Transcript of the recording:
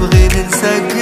وغير ننساك